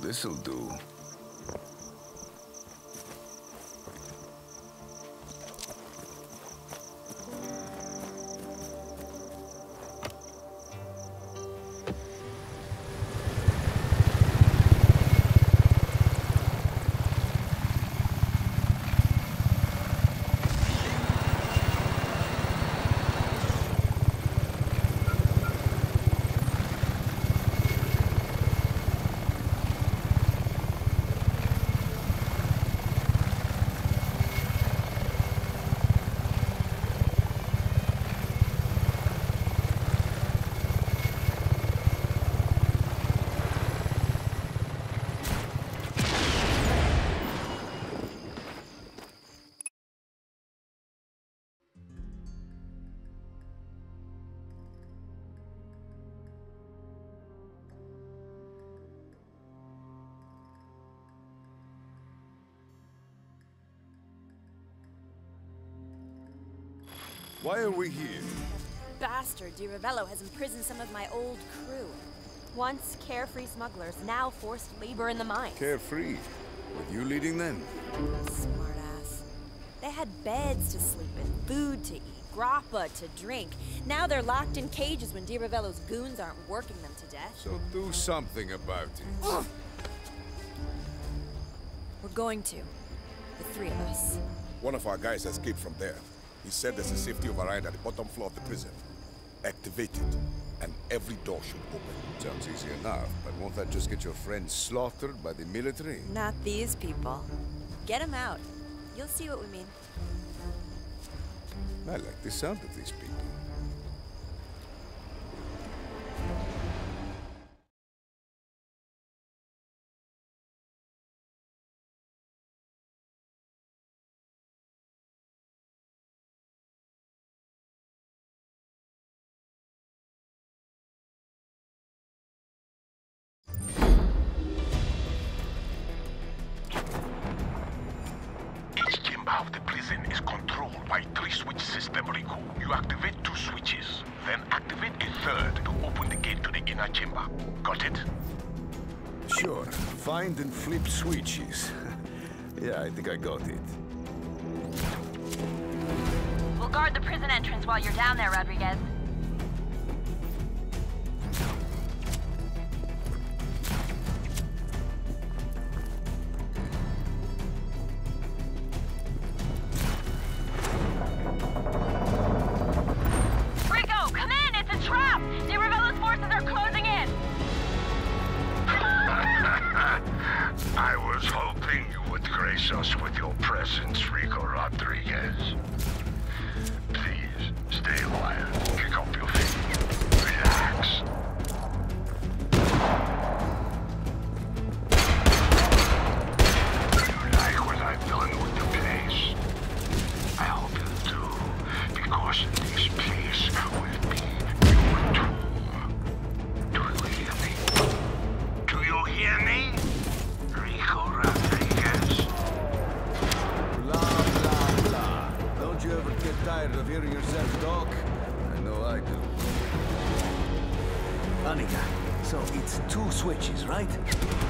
This'll do. Why are we here? Bastard Di Ravello has imprisoned some of my old crew. Once carefree smugglers, now forced labor in the mines. Carefree. With you leading them? Smartass. They had beds to sleep in, food to eat, grappa to drink. Now they're locked in cages when Di Ravello's goons aren't working them to death. So do something about it. Ugh. We're going to. The three of us. One of our guys escaped from there. He said there's a safety override at the bottom floor of the prison. Activate it, and every door should open. Sounds easy enough, but won't that just get your friends slaughtered by the military? Not these people. Get them out. You'll see what we mean. I like the sound of these people. You activate two switches, then activate a third to open the gate to the inner chamber. Got it? Sure. Find and flip switches. yeah, I think I got it. We'll guard the prison entrance while you're down there, Rodriguez. Hoping you would grace us with your presence, Rico Rodriguez. Please, stay a while. So it's two switches, right?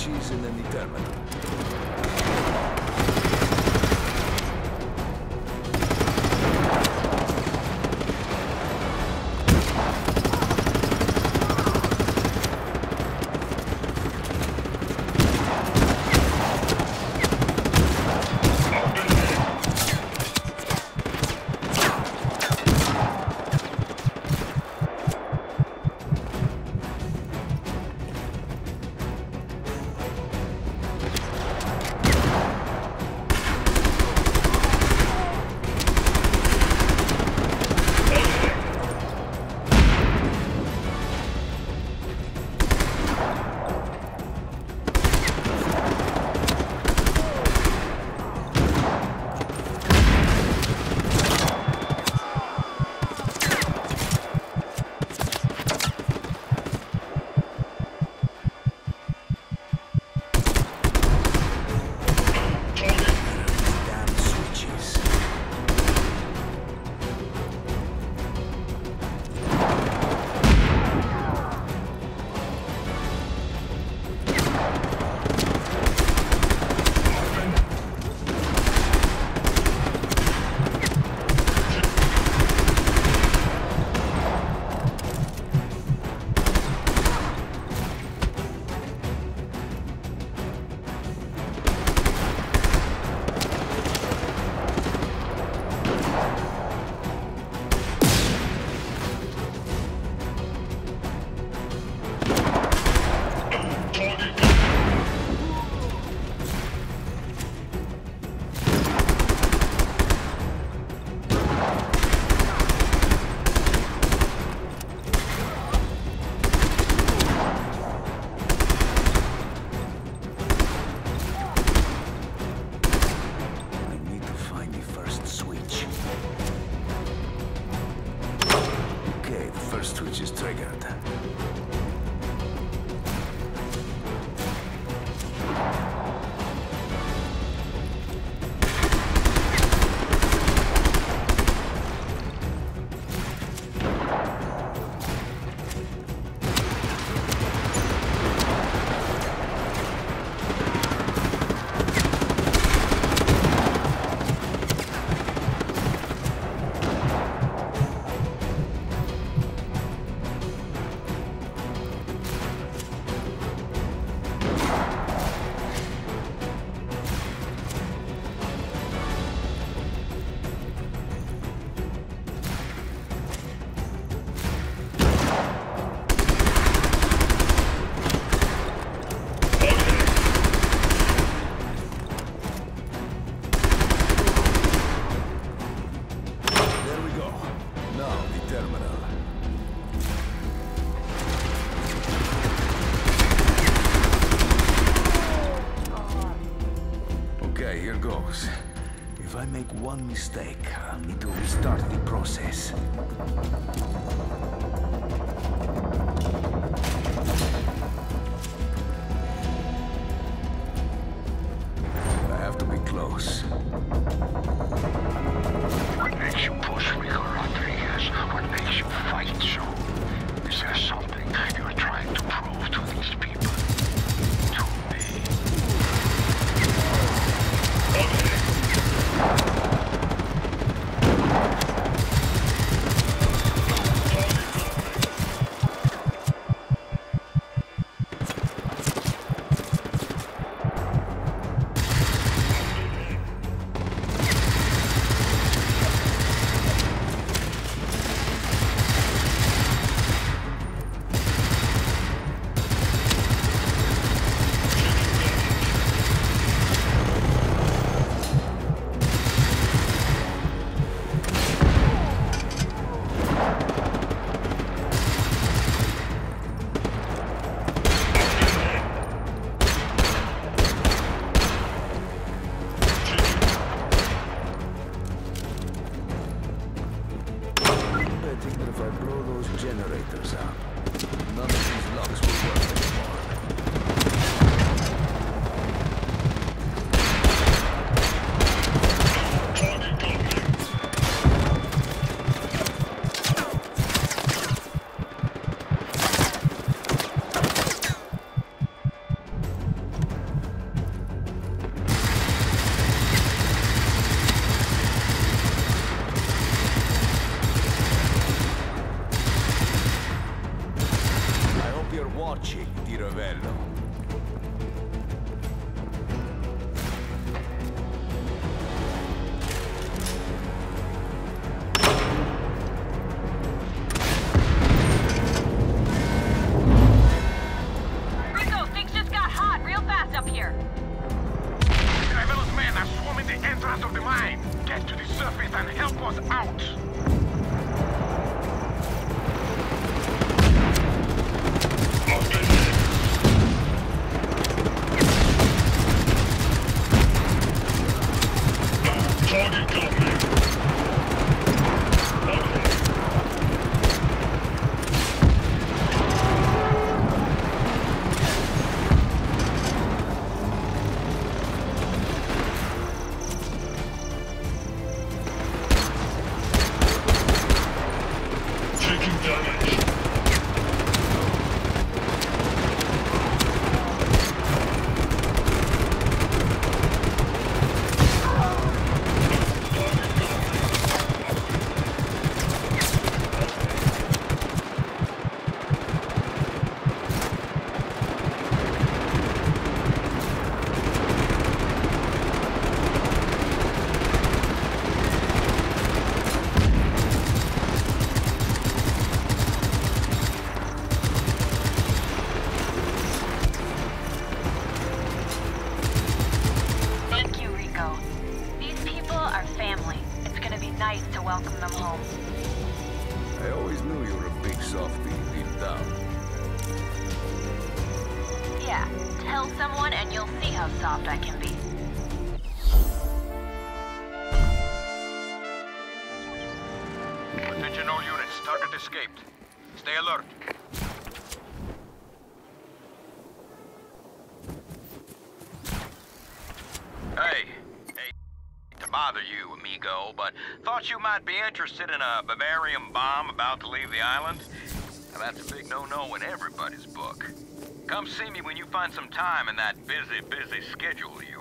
I'm closing in on one mistake, I need to restart the process. nice to welcome them home. I always knew you were a big softie deep down. Yeah, tell someone and you'll see how soft I can be. Attention all units, target escaped. Stay alert. Hey, bother you, amigo, but thought you might be interested in a Bavarium bomb about to leave the island. Now, that's a big no-no in everybody's book. Come see me when you find some time in that busy, busy schedule of yours.